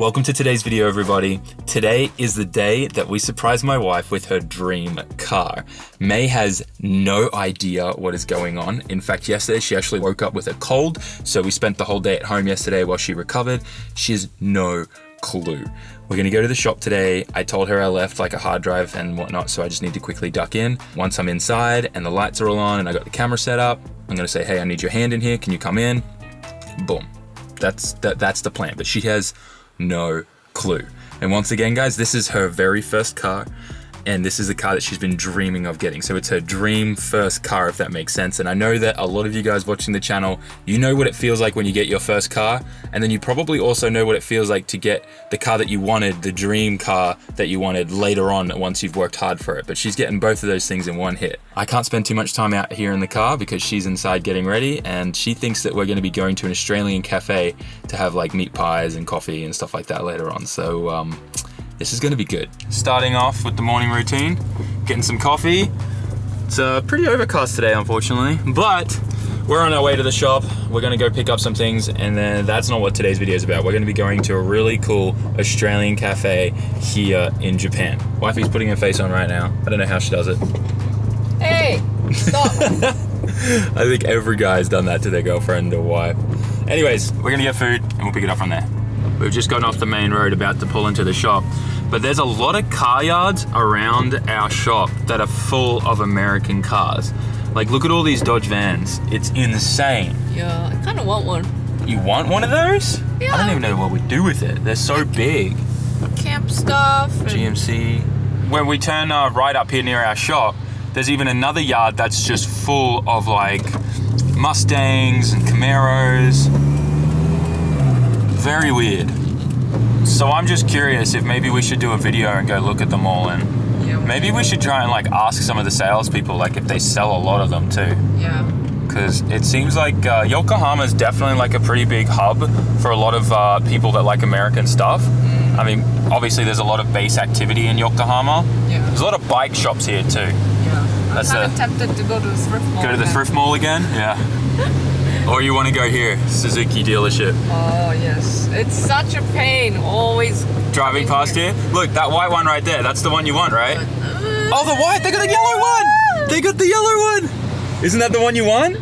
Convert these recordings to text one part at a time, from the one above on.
Welcome to today's video, everybody. Today is the day that we surprise my wife with her dream car. May has no idea what is going on. In fact, yesterday she actually woke up with a cold, so we spent the whole day at home yesterday while she recovered. She has no clue. We're gonna go to the shop today. I told her I left like a hard drive and whatnot, so I just need to quickly duck in. Once I'm inside and the lights are all on and I got the camera set up, I'm gonna say, hey, I need your hand in here. Can you come in? Boom. That's that, that's the plan. But she has no clue. And once again, guys, this is her very first car and this is the car that she's been dreaming of getting. So it's her dream first car, if that makes sense. And I know that a lot of you guys watching the channel, you know what it feels like when you get your first car, and then you probably also know what it feels like to get the car that you wanted, the dream car that you wanted later on once you've worked hard for it. But she's getting both of those things in one hit. I can't spend too much time out here in the car because she's inside getting ready, and she thinks that we're gonna be going to an Australian cafe to have like meat pies and coffee and stuff like that later on. So, um, this is gonna be good. Starting off with the morning routine, getting some coffee. It's uh, pretty overcast today, unfortunately, but we're on our way to the shop. We're gonna go pick up some things, and then that's not what today's video is about. We're gonna be going to a really cool Australian cafe here in Japan. Wifey's putting her face on right now. I don't know how she does it. Hey, stop. I think every guy's done that to their girlfriend or wife. Anyways, we're gonna get food and we'll pick it up from there. We've just gotten off the main road about to pull into the shop, but there's a lot of car yards around our shop that are full of American cars. Like, look at all these Dodge vans. It's insane. yeah, I kind of want one. You want one of those? Yeah. I don't even know what we'd do with it. They're so big. Camp stuff. and- GMC. When we turn uh, right up here near our shop, there's even another yard that's just full of like Mustangs and Camaros. Very weird. So I'm just curious if maybe we should do a video and go look at them all and Yeah. maybe we should try and like ask some of the salespeople like if they sell a lot of them too. Yeah. Because it seems like uh, Yokohama is definitely like a pretty big hub for a lot of uh, people that like American stuff. I mean, obviously there's a lot of base activity in Yokohama. Yeah. There's a lot of bike shops here too. Yeah. That's I'm a- kind of tempted to go to the thrift mall. Go to the now. thrift mall again? Yeah. or you want to go here, Suzuki dealership. Oh yes, it's such a pain. Always Driving past here. Look, that white one right there. That's the one you want, right? Uh, oh, the white! They got a yellow one! They got the yellow one! Isn't that the one you want?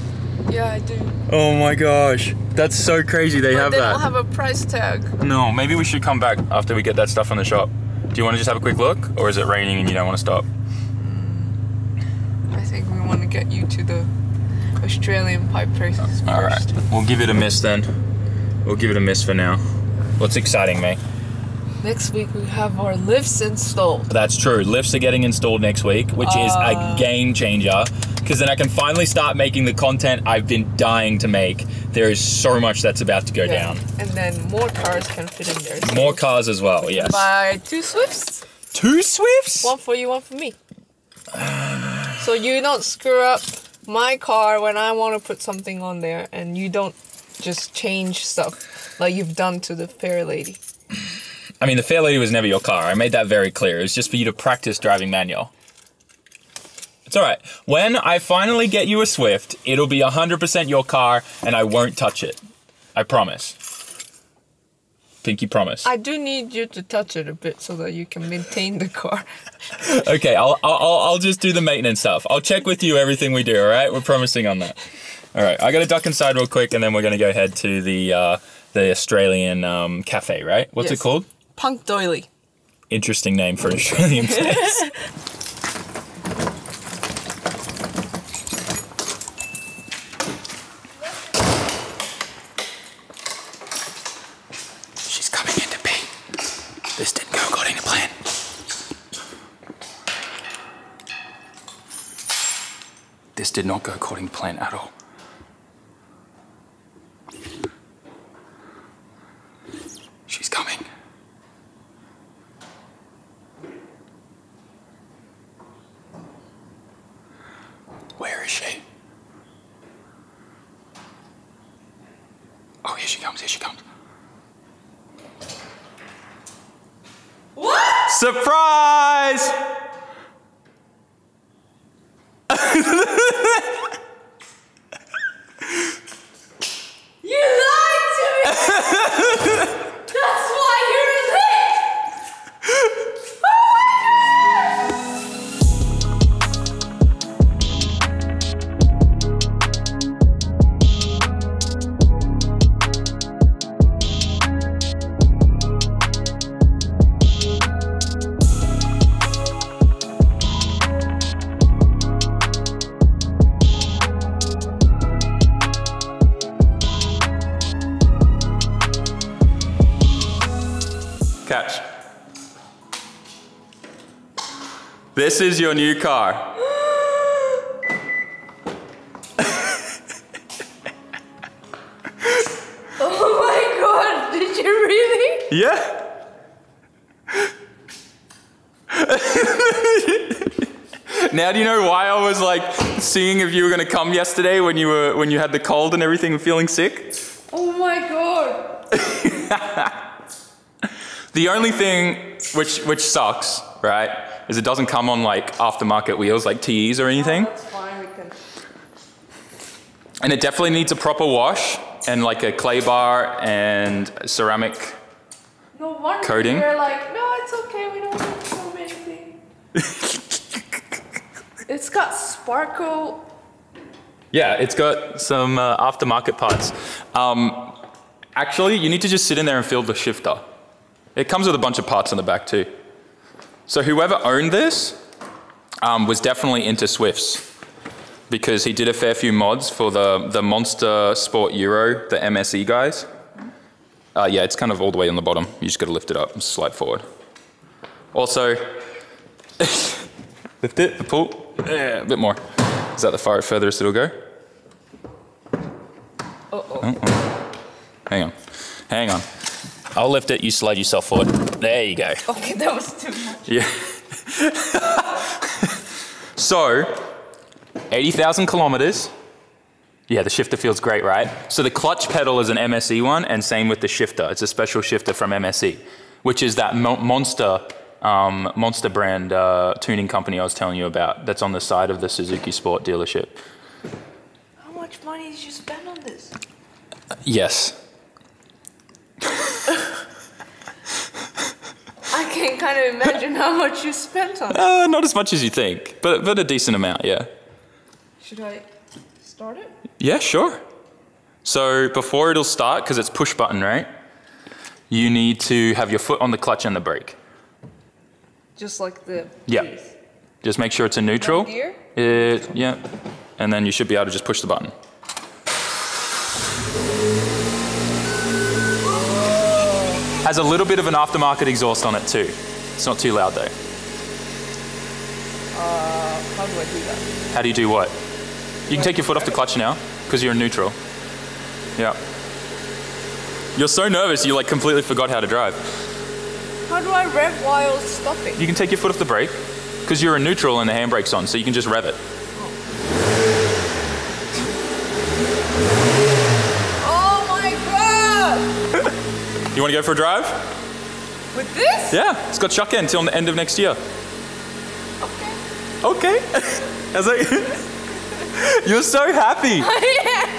Yeah, I do. Oh my gosh. That's so crazy they but have they that. don't have a price tag. No, maybe we should come back after we get that stuff from the shop. Do you want to just have a quick look, or is it raining and you don't want to stop? I think we want to get you to the Australian pipe prices All right, first. we'll give it a miss then. We'll give it a miss for now. What's exciting, me? Next week we have our lifts installed. That's true. Lifts are getting installed next week, which is a Uh. game changer. Because then I can finally start making the content I've been dying to make. There is so much that's about to go Yeah. down. And then more cars can fit in there. So More cars as well. Yes. Buy two Swifts. Two Swifts. One for you, one for me. So you don't screw up my car when I want to put something on there, and you don't just change stuff like you've done to the fair lady. I mean, the Fair Lady was never your car. I made that very clear. It was just for you to practice driving manual. It's all right. When I finally get you a Swift, it'll be 100% your car and I won't touch it. I promise. Pinky promise. I do need you to touch it a bit so that you can maintain the car. Okay, I'll, I'll, I'll- just do the maintenance stuff. I'll check with you everything we do, all right? We're promising on that. All right, I got to duck inside real quick and then we're going to go head to the, uh, the Australian um, cafe, right? What's Yes. it called? Punk doily. Interesting name for an Australian place. She's coming in to pee. This didn't go according to plan. This did not go according to plan at all. This is your new car. Oh my god, did you really? Yeah. now do you know why I was like seeing if you were gonna come yesterday when you were when you had the cold and everything and feeling sick? Oh my god. The only thing which which sucks, right, is it doesn't come on like aftermarket wheels like TEs or anything. Fine. And it definitely needs a proper wash and like a clay bar and ceramic. No wonder Coating? We're like, no, it's okay. We don't need to film anything. it's got sparkle. Yeah, it's got some uh, aftermarket parts. Um, actually, you need to just sit in there and feel the shifter. It comes with a bunch of parts in the back too. So whoever owned this um, was definitely into Swifts because he did a fair few mods for the, the Monster Sport Euro, the MSE guys. Uh, yeah, it's kind of all the way on the bottom. You just got to lift it up and slide forward. Also, lift it, the pull, yeah, a bit more. Is that the far furthest it'll go? Uh-oh. Hang on. Hang on. I'll lift it, you slide yourself forward. There you go. Okay, that was too much. Yeah. so, 80,000 kilometers. Yeah, the shifter feels great, right? So the clutch pedal is an MSE one, and same with the shifter. It's a special shifter from MSE, which is that mo- monster, um, monster brand uh, tuning company I was telling you about. That's on the side of the Suzuki Sport dealership. How much money did you spend on this? Yes. I can kind of imagine how much you spent on it. Uh, not as much as you think, but but a decent amount, yeah. Should I start it? Yeah, sure. So before it'll start, because it's push button, right? You need to have your foot on the clutch and the brake. Just like the Yeah. Just make sure it's in neutral. Gear? It, yeah. And then you should be able to just push the button. Has a little bit of an aftermarket exhaust on it too. It's not too loud though. Uh, how do I do that? How do you do what? You can take your foot off the clutch now because you're in neutral. Yeah. You're so nervous you like completely forgot how to drive. How do I rev while stopping? You can take your foot off the brake because you're in neutral and the handbrake's on, so you can just rev it. Oh my god! You want to go for a drive? With this? Yeah, it's got shaken until the end of next year. Okay. Okay. As I, you're so happy. I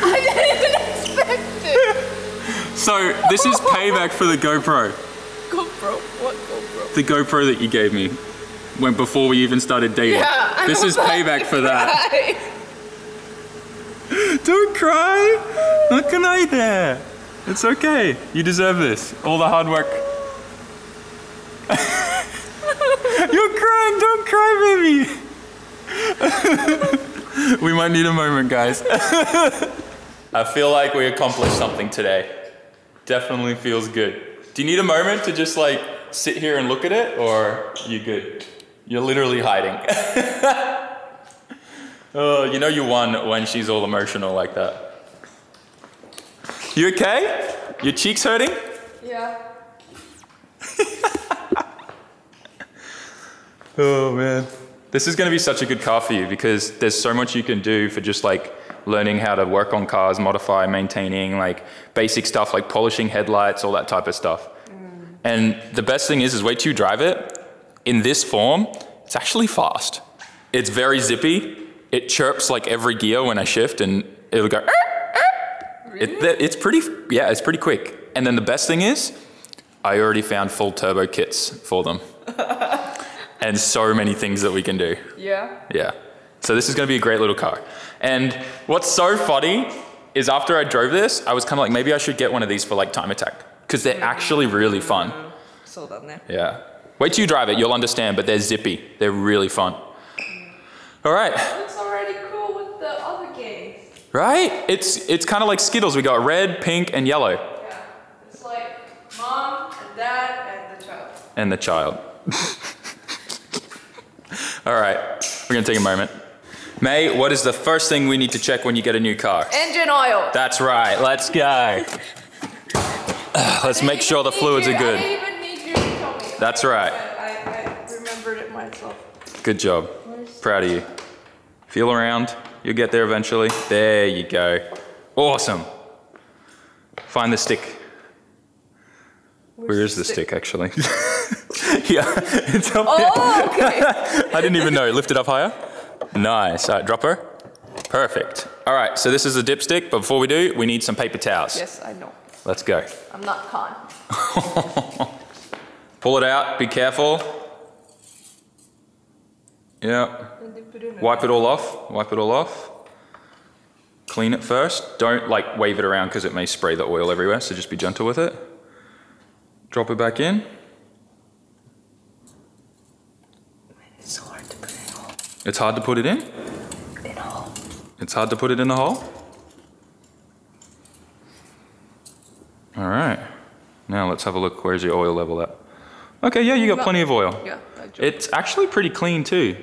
I didn't expect it. So this is payback for the GoPro, GoPro? What GoPro? the GoPro that you gave me when before we even started dating. Yeah, I this is payback for that. Don't cry. Not gonna there. It's okay. You deserve this. All the hard work. You're crying. Don't cry, baby. we might need a moment, guys. I feel like we accomplished something today. Definitely feels good. Do you need a moment to just like sit here and look at it, or you good? You're literally hiding. Oh, you know you won when she's all emotional like that. You okay? Your cheeks hurting? Yeah. Oh man. This is going to be such a good car for you because there's so much you can do for just like learning how to work on cars, modify, maintaining like basic stuff like polishing headlights, all that type of stuff. Mm. And the best thing is, is wait till you drive it in this form, it's actually fast. It's very zippy. It chirps like every gear when I shift and it'll go. Er, er. It, it's pretty, yeah, it's pretty quick. And then the best thing is, I already found full turbo kits for them. and so many things that we can do. Yeah. Yeah. So this is going to be a great little car. And what's so funny is after I drove this, I was kind of like, maybe I should get one of these for like time attack because they're mm-hmm. actually really fun. Mm-hmm. Now. Yeah. Wait till you drive it, you'll understand, but they're zippy. They're really fun. All right. Looks already cool with the other games. Right? It's it's kind of like Skittles. We got red, pink, and yellow. Yeah. It's like mom and dad and the child. And the child. All right, we're gonna take a moment. May, what is the first thing we need to check when you get a new car? Engine oil. That's right, let's go. Let's make sure the fluids are I good. even need you to tell me. That's right. I, I remembered it myself. Good job. Proud of you. Feel around. You'll get there eventually. There you go. Awesome. Find the stick. Where is the stick, actually? yeah, it's up there. Oh, okay. I didn't even know. Lift it up higher. Nice. All right, drop her. Perfect. All right, so this is the dipstick, but before we do, we need some paper towels. yes, I know. Let's go. I'm not con. Pull it out. Be careful. Yeah. Wipe it all off. Wipe it all off. Clean it first. Don't like wave it around because it may spray the oil everywhere, so just be gentle with it. Drop it back in. It's hard to put in. It's hard to put it in. In all. It's hard to put it in the hole. All right. Now let's have a look. Where's your oil level at? Okay, yeah, you got plenty of oil. Yeah, It's actually pretty clean too.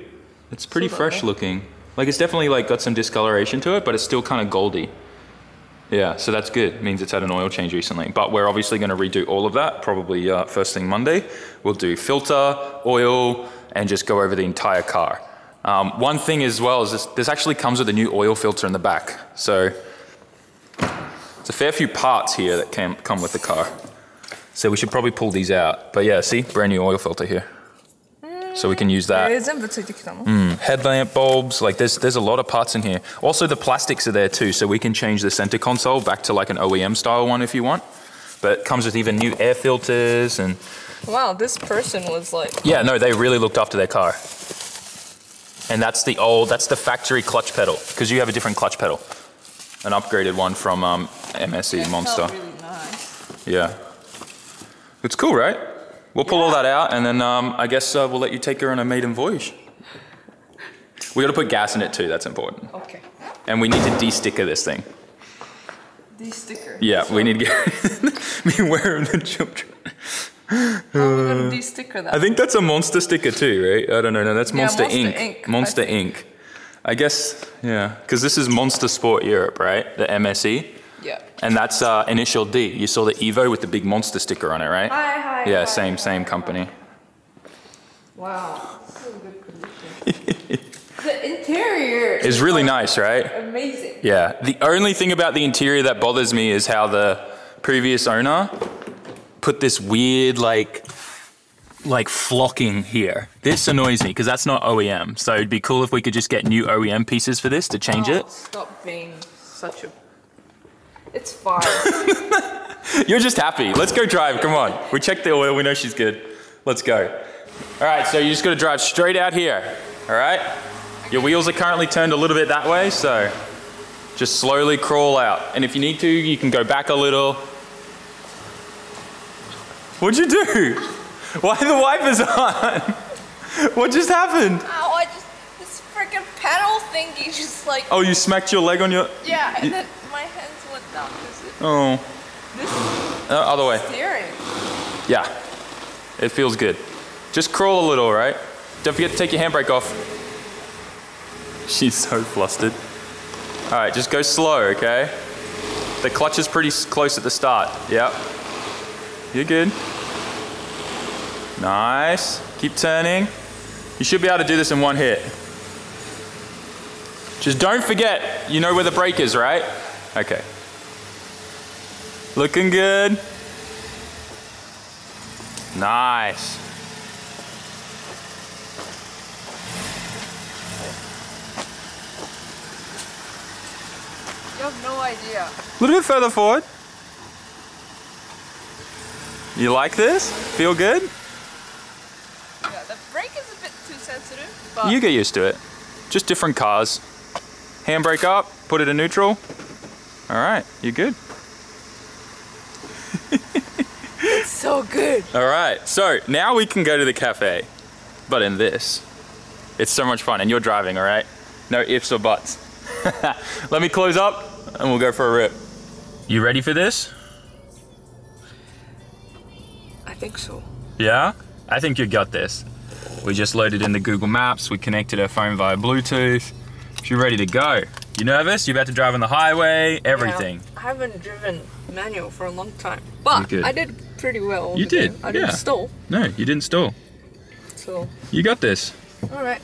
It's pretty fresh looking. Like it's definitely like got some discoloration to it, but it's still kind of goldy. Yeah, so that's good. means it's had an oil change recently. But we're obviously going to redo all of that probably uh, first thing Monday. We'll do filter, oil, and just go over the entire car. Um, one thing as well is this, this actually comes with a new oil filter in the back. So it's a fair few parts here that can come with the car. So we should probably pull these out. But yeah, see, brand new oil filter here. So we can use that. Mm, headlamp bulbs, like there's there's a lot of parts in here. Also the plastics are there too, so we can change the center console back to like an OEM style one if you want. But it comes with even new air filters and. Wow, this person was like. Yeah, no, they really looked after their car. And that's the old, that's the factory clutch pedal because you have a different clutch pedal, an upgraded one from um, MSE it Monster. Really nice. Yeah it's cool right we'll pull all that out and then um, I guess uh, we'll let you take her on a maiden voyage we got to put gas in it too that's important Okay. and we need to de-sticker this thing. These stickers. Yeah, So we need to get beware of the children. How are we gonna de-sticker that? I think that's a monster sticker too, right? I don't know. No, that's Yeah, Monster, Monster Inc. Inc., I Monster. Inc. I guess, yeah, because this is Monster Sport Europe, right? The MSE, Yeah. And that's uh, Initial D. You saw the Evo with the big monster sticker on it, right? Hi, hi. Yeah, hi. same same company. Wow. So good condition. the interior is really nice, right? amazing. Yeah. The only thing about the interior that bothers me is how the previous owner put this weird like like flocking here. This annoys me because that's not OEM. So it'd be cool if we could just get new OEM pieces for this to change Oh, it. Stop being such a. It's fine. You're just happy. Let's go drive. Come on. We checked the oil. We know she's good. Let's go. All right. So you just got to drive straight out here. All right. Your wheels are currently turned a little bit that way, so just slowly crawl out. And if you need to, you can go back a little. What'd you do? Why are the wipers on? What just happened? Ow! I just this freaking pedal thingy just like Oh, you smacked your leg on your. yeah, and then my went down Oh, this uh, other way. steering. Yeah, it feels good. Just crawl a little, right? Don't forget to take your handbrake off. She's so flustered. All right, just go slow, okay? The clutch is pretty close at the start. Yep. You're good. Nice. Keep turning. You should be able to do this in one hit. Just don't forget, you know where the brake is, right? Okay. Looking good. Nice. You have no idea. A little bit further forward. You like this? Feel good? Yeah, the brake is a bit too sensitive, but You get used to it. Just different cars. Handbrake up, put it in neutral. All right, you're good. it's so good. All right, so now we can go to the cafe, but in this. It's so much fun, and you're driving, all right? No ifs or buts. Let me close up, and we'll go for a rip. You ready for this? I think so. Yeah? I think you got this. We just loaded in the Google Maps. We connected our phone via Bluetooth. You're ready to go. You nervous? You're about to drive on the highway. Everything. Yeah, I haven't driven manual for a long time, but. I did pretty well. You did. Game. I yeah. didn't stall. No, you didn't stall. So. You got this. All right,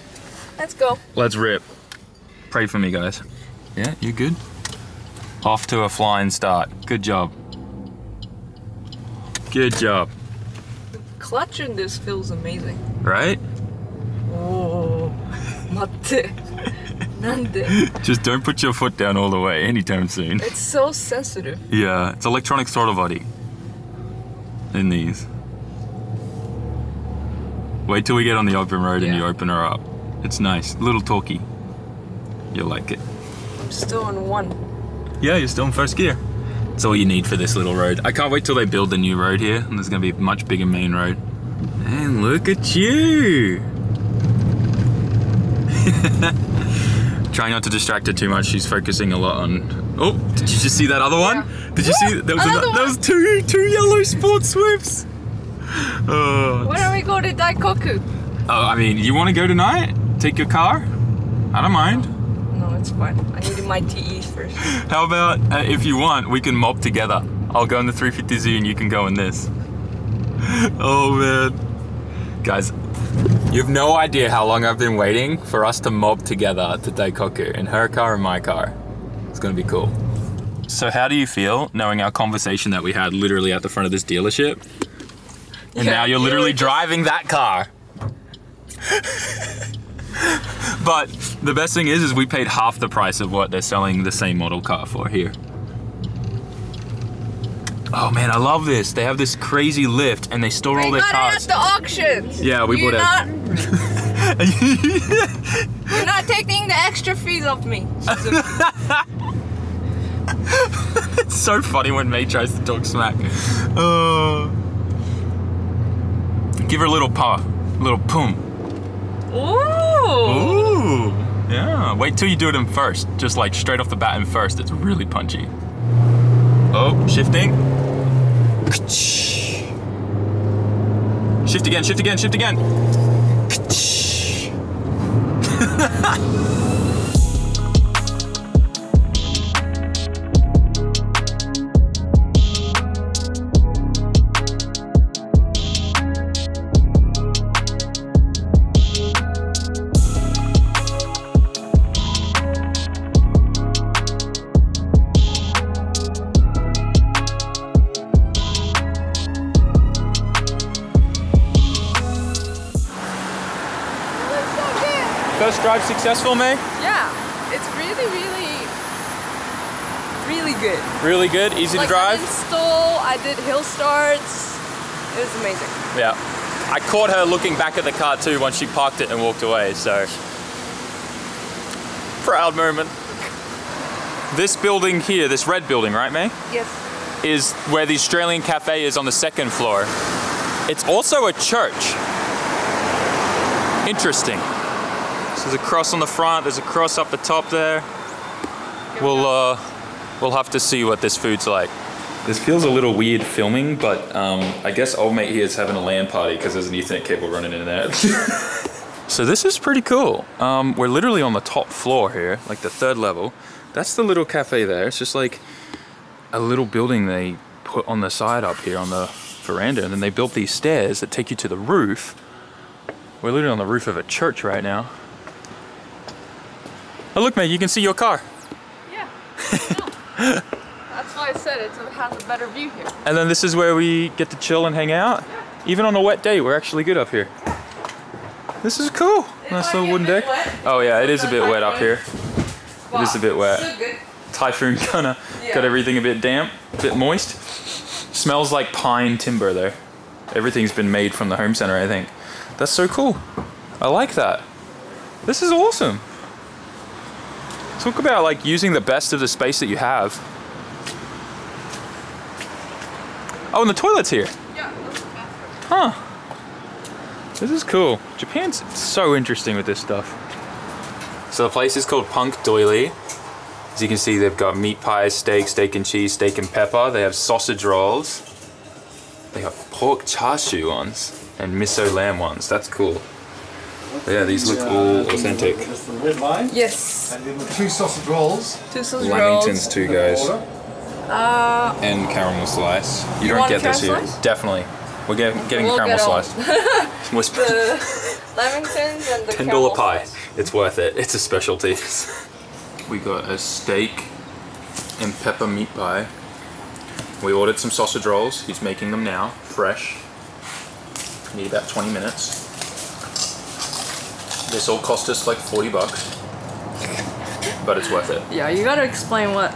let's go. Let's rip. Pray for me, guys. Yeah, you good? Off to a flying start. Good job. Good job. The clutch in this feels amazing. Right? Oh, matte. Just don't put your foot down all the way anytime soon. It's so sensitive. Yeah, it's electronic throttle body. In these. Wait till we get on the open road and you open her up. It's nice. Little talky. You'll like it. I'm still on one. Yeah, you're still in first gear. That's all you need for this little road. I can't wait till they build the new road here, and there's gonna be a much bigger main road. And look at you! Try not to distract her too much. She's focusing a lot on. Oh, did you just see that other one? Yeah. Did you see? There was, Another ano- one. was two two yellow sports swifts. Oh, Why don't we go to Daikoku? oh, I mean, you want to go tonight? Take your car? I don't mind. No, it's fine. I need my TEs first. How about uh, if you want, we can mob together. I'll go in the 350Z and you can go in this. Oh man. Guys, you have no idea how long I've been waiting for us to mob together to Daikoku in her car and my car. It's gonna be cool. So how do you feel knowing our conversation that we had literally at the front of this dealership? And Yeah, now you're literally were just- driving that car. but the best thing is, is we paid half the price of what they're selling the same model car for here. Oh man, I love this. They have this crazy lift and they store all we their got cars. it at the auctions. Yeah, we bought not, You're not taking the extra fees off me. it's so funny when May tries to talk smack. Uh, give her a little paw, a little poom. Ooh. Ooh, yeah. Wait till you do it in first. Just like straight off the bat in first. It's really punchy. Oh, shifting. Shift again, shift again, shift again. First drive successful, May? Yeah, it's really, really, really good. Really good, easy like to I drive. did stall, I did hill starts. It was amazing. Yeah. I caught her looking back at the car too once she parked it and walked away, so. Proud moment. This building here, this red building, right, May? Yes. Is where the Australian Cafe is on the second floor. It's also a church. Interesting. So there's a cross on the front, there's a cross up the top there. We'll uh, we'll have to see what this food's like. This feels a little weird filming, but um, I guess old mate here is having a LAN party because there's an Ethernet cable running in there. so this is pretty cool. Um, we're literally on the top floor here, like the third level. That's the little cafe there. It's just like a little building they put on the side up here on the veranda, and then they built these stairs that take you to the roof. We're literally on the roof of a church right now. Oh look, mate, you can see your car. Yeah. That's why I said it, so it has a better view here. And then this is where we get to chill and hang out. Even on a wet day, we're actually good up here. This is cool. Nice little wooden deck. Oh yeah, it is a bit wet up here. It is a bit wet. Still good. Typhoon kinda got everything a bit damp, a bit moist. Smells like pine timber though. Everything's been made from the home center, I think. That's so cool. I like that. This is awesome. Talk about like using the best of the space that you have. Oh, and the toilet's here. Yeah, that's the bathroom. Huh. This is cool. Japan's so interesting with this stuff. So the place is called Punk Doily. As you can see, they've got meat pies, steak, steak and cheese, steak and pepper. They have sausage rolls. They got pork char siu ones and miso lamb ones. That's cool. Yeah, these look all authentic. Just the red line. Yes. And then the two sausage rolls. Two sausage rolls. Lamingtons rolls. too, guys. Uh, And caramel slice. You, don't want get this here. slice? Definitely. We're getting, getting We'll caramel get slice. Whisper. the lamingtons and the Ten caramel pie. slice. It's worth it. It's a specialty. we got a steak and pepper meat pie. We ordered some sausage rolls. He's making them now, fresh. Need about 20 minutes. This all cost us like 40 bucks, but it's worth it. Yeah, you gotta explain what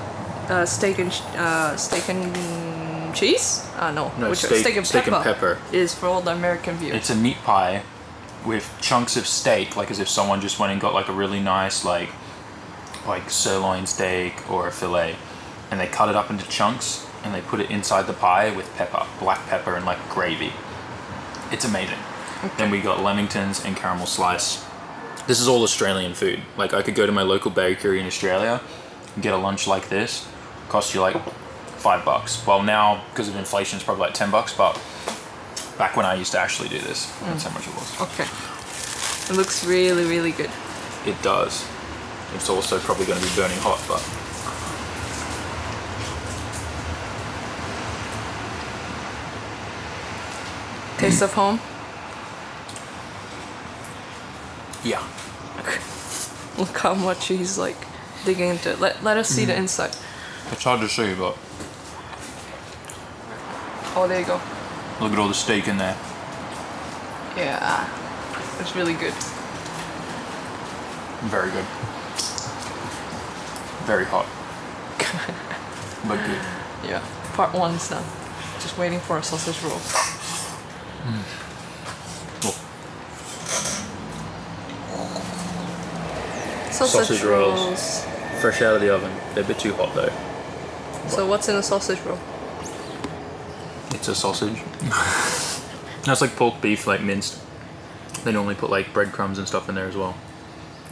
uh, steak and uh, steak and cheese. Uh, no, No, which steak- steak and steak and pepper, pepper. is for all the American viewers. It's a meat pie with chunks of steak, like as if someone just went and got like a really nice like like sirloin steak or a fillet, and they cut it up into chunks and they put it inside the pie with pepper, black pepper, and like gravy. It's amazing. Then we got lamingtons and caramel slice. This is all Australian food. Like I could go to my local bakery in Australia and get a lunch like this, cost you like five bucks. Well now because of inflation it's probably like ten bucks, but back when I used to actually do this, that's mm. how much it was. okay. It looks really, really good. It does. It's also probably going to be burning hot, but Taste of home. Yeah. Look how much he's like digging into it. Let, let us see Mm. the inside. It's hard to see, but Oh, there you go. look at all the steak in there. Yeah. It's really good. Very good. Very hot. but good. Yeah. Part one's done. Just waiting for a sausage roll. Cool. sausage, sausage rolls. rolls. Fresh out of the oven. They're a bit too hot though. So what? what's in a sausage roll? It's a sausage. That's like pork beef, like minced. They normally put like breadcrumbs and stuff in there as well.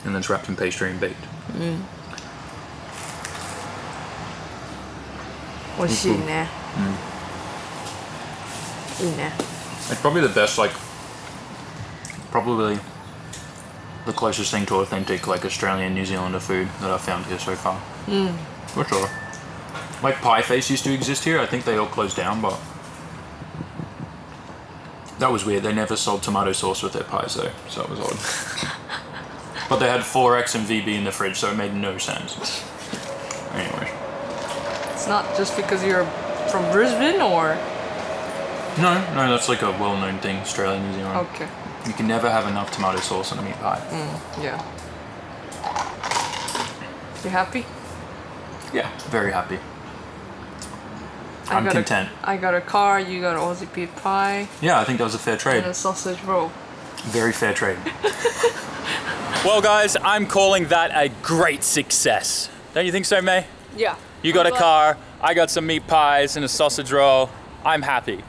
And then it's wrapped in pastry and baked. Mm. Mm. Mm. It's probably the best like probably the closest thing to authentic, like, Australian, New Zealander food that I've found here so far. Mm. For sure. Like, Pie Face used to exist here. I think they all closed down, but. That was weird. They never sold tomato sauce with their pies, though, so it was odd. but they had 4X and VB in the fridge, so it made no sense. Anyway. It's not just because you're from Brisbane or No, no, that's like a well known thing, Australia, New Zealand. okay. You can never have enough tomato sauce on a meat pie. Mm, yeah. You happy? Yeah, very happy. I I'm got content. A, I got a car. You got an Aussie beef pie Yeah, I think that was a fair trade. and a sausage roll. Very fair trade. Well, guys, I'm calling that a great success. Don't you think so, May? Yeah. You got a I'm car, I got some meat pies and a sausage roll. I'm happy.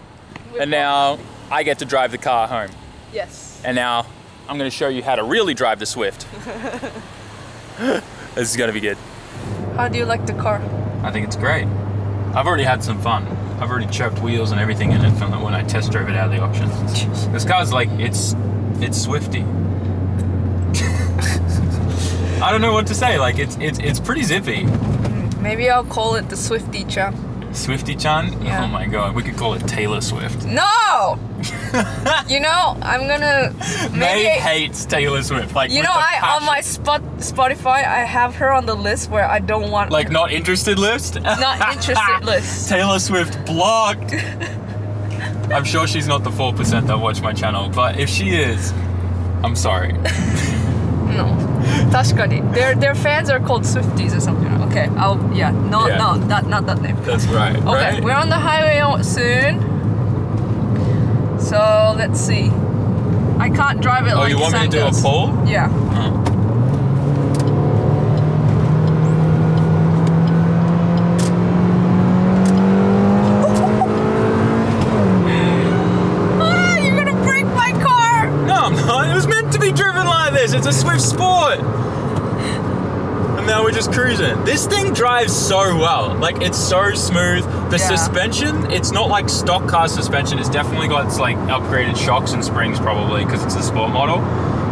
glad- And now I get to drive the car home. Yes. And now I'm going to show you how to really drive the Swift. this is going to be good. How do you like the car? I think it's great. I've already had some fun. I've already chirped wheels and everything in it from when I test drove it out of the auction. This car's like it's it's Swifty. I don't know what to say. Like it's it's it's pretty zippy. Maybe I'll call it the Swifty Champ. Swifty Chan. Yeah. Oh my god, we could call it Taylor Swift. No! you know, I'm gonna May maybe hates Taylor Swift. Like you know I on my spot Spotify I have her on the list where I don't want like not interested list. not interested list. Taylor Swift blocked. I'm sure she's not the 4% that watch my channel, but if she is, I'm sorry. No. 確かに their their fans are called Swifties or something. Okay, I'll yeah, no Yeah. no that not that name. That's right. Okay, we're on the highway o- soon. So let's see. I can't drive it Oh, like you want me Sam to do a does. poll? Yeah. Ah, Sport. And now we're just cruising. This thing drives so well. Like it's so smooth. The Yeah. suspension, it's not like stock car suspension. It's definitely got its like upgraded shocks and springs probably because it's a sport model.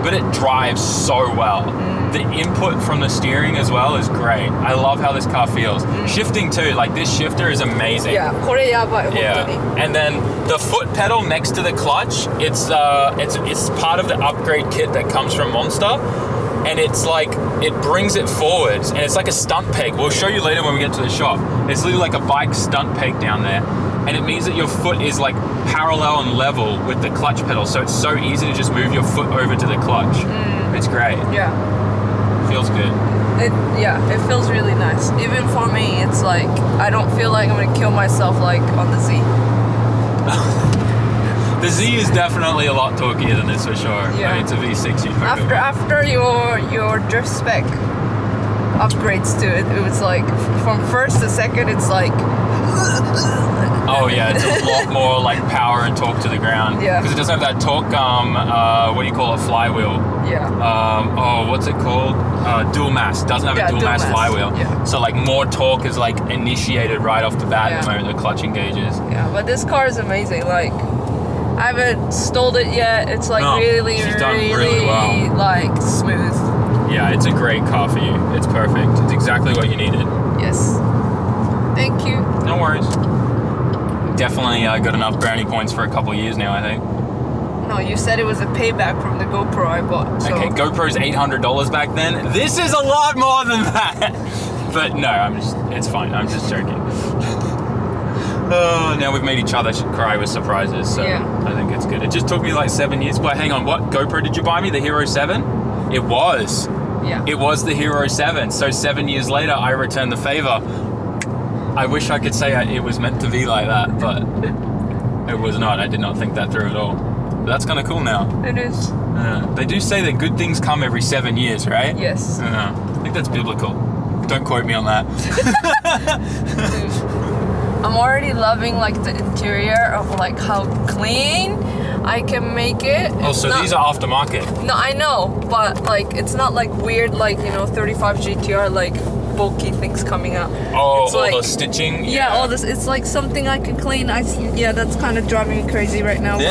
But it drives so well. Mm The input from the steering as well is great. I love how this car feels. Shifting too, like this shifter is amazing. Yeah, これやばい、本当に。 Yeah, and then the foot pedal next to the clutch, it's uh, it's it's part of the upgrade kit that comes from Monster, and it's like it brings it forwards, and it's like a stunt peg. We'll show you later when we get to the shop. It's literally like a bike stunt peg down there, and it means that your foot is like parallel and level with the clutch pedal, so it's so easy to just move your foot over to the clutch. It's great. Yeah. Feels good. It, yeah, it feels really nice. Even for me, it's like I don't feel like I'm gonna kill myself like on the Z. The Z is definitely a lot torquier than this for sure. Yeah. I mean, it's a V6. You'd hope it After after your your drift spec upgrades to it, it was like from first to second, it's like Oh yeah, it's a lot more like power and torque to the ground. Yeah. Because it doesn't have that torque. Um, uh, what do you call it? Flywheel. yeah. Um, oh, what's it called? Uh, dual mass. Doesn't have Yeah, a dual, dual mass, mass, flywheel. yeah. So like more torque is like initiated right off the bat the moment the clutch engages. Yeah, but this car is amazing. Like, I haven't stalled it yet. It's like No, really, really, really well. like smooth. Yeah, it's a great car for you. It's perfect. It's exactly what you needed. Yes. Thank you. No worries. Definitely uh, got enough brownie points for a couple years now. I think. No, you said it was a payback from the GoPro I bought. So. Okay, GoPro's eight hundred dollars back then. This is a lot more than that. But no, I'm just. It's fine. I'm just joking. Oh, now we've made each other cry with surprises, so Yeah. I think it's good. It just took me like seven years. Well, hang on. What GoPro did you buy me? The Hero Seven? It was. Yeah. It was the Hero 7. So seven years later, I returned the favor. I wish I could say it was meant to be like that, but it was not. I did not think that through at all. That's kind of cool now. it is. Uh, they do say that good things come every seven years, right? Yes. Uh, I think that's biblical. Don't quote me on that. I'm already loving like the interior of like how clean I can make it. Oh, It's so not- these are aftermarket. No, I know, but like it's not like weird like you know 35 GTR like bulky things coming out. Oh, It's all like- the stitching. Yeah, all this. It's like something I can clean. I see. Yeah, that's kind of driving me crazy right now. but-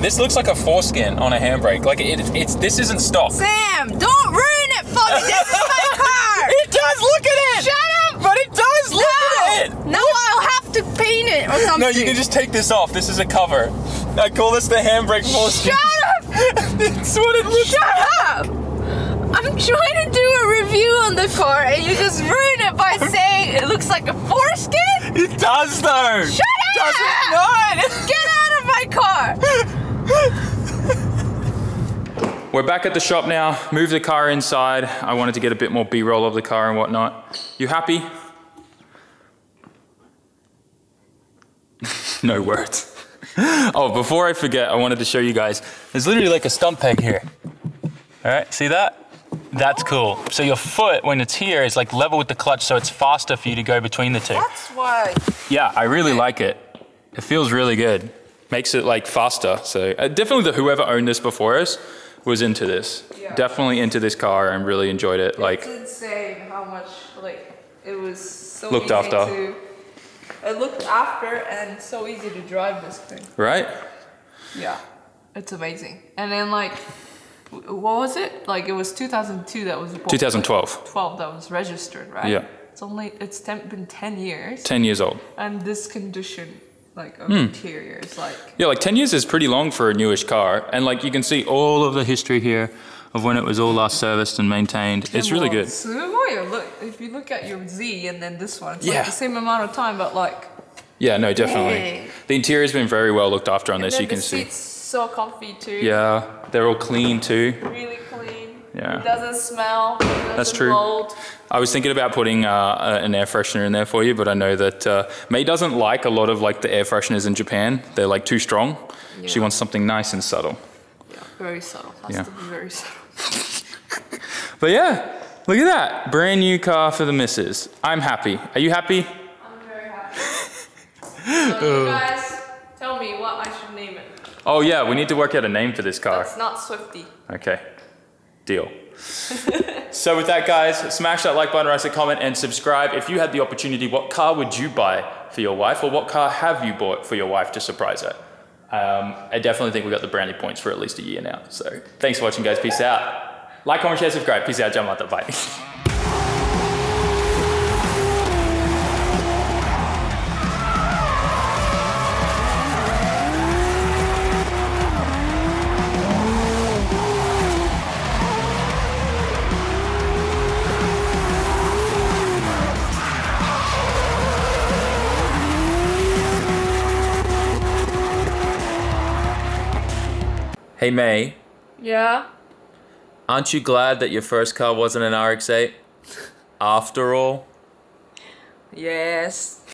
This looks like a foreskin on a handbrake. Like it, it's this isn't stock. Sam, don't ruin it for me. This is my car. It does. Look at it. Shut up. But it does. Look at it. No, I'll have to paint it or something. No, you can just take this off. This is a cover. I call this the handbrake foreskin. Shut up. That's what it looks Shut up. I'm trying to do a review on the car and you just ruin it by saying it looks like a foreskin. It does though. Shut Does up. it not? Get out of my car. We're back at the shop now. Moved the car inside. I wanted to get a bit more B-roll of the car and whatnot. You happy? no words. oh, before I forget, I wanted to show you guys. There's literally like a stump peg here. All right, see that? That's cool. So your foot, when it's here, is like level with the clutch, so it's faster for you to go between the two. That's why. Yeah, I really like it. It feels really good. Makes it like faster. So uh, definitely the whoever owned this before us was into this. Yeah. Definitely into this car and really enjoyed it. Like it's insane how much like it was so Looked after. to. It looked after and so easy to drive this thing. right? Yeah, it's amazing. And then like, what was it? Like it was 2002 that was bought, 2012. 12 that was registered, right? Yeah. It's only it's ten, been 10 years, 10 years old. and this condition like of mm. interiors like yeah like 10 years is pretty long for a newish car and like you can see all of the history here of when it was all last serviced and maintained. It's really good. So look, if you look at your z and then this one it's yeah. like the same amount of time but like yeah no definitely. yeah. the interior's been very well looked after on and this you can see. so comfy too. Yeah they're all clean too. Really yeah. It doesn't smell. It doesn't That's true. Mold. I was thinking about putting uh, an air freshener in there for you, but I know that uh, May doesn't like a lot of like the air fresheners in Japan. They're like too strong. She wants something nice and subtle. Yeah, very subtle. Has Yeah. to be very subtle. But yeah, look at that brand new car for the missus. I'm happy. Are you happy? I'm very happy. so you guys, tell me what I should name it. Oh yeah, we need to work out a name for this car. It's not Swifty. Okay, deal. so with that, guys, smash that like button, write a comment, and subscribe. If you had the opportunity, what car would you buy for your wife, or what car have you bought for your wife to surprise her? Um, I definitely think we got the brownie points for at least a year now. So thanks for watching, guys. Peace out. Like, comment, share, subscribe. Peace out. Jump out the bye. Hey May, Yeah. aren't you glad that your first car wasn't an RX-8? After all. Yes.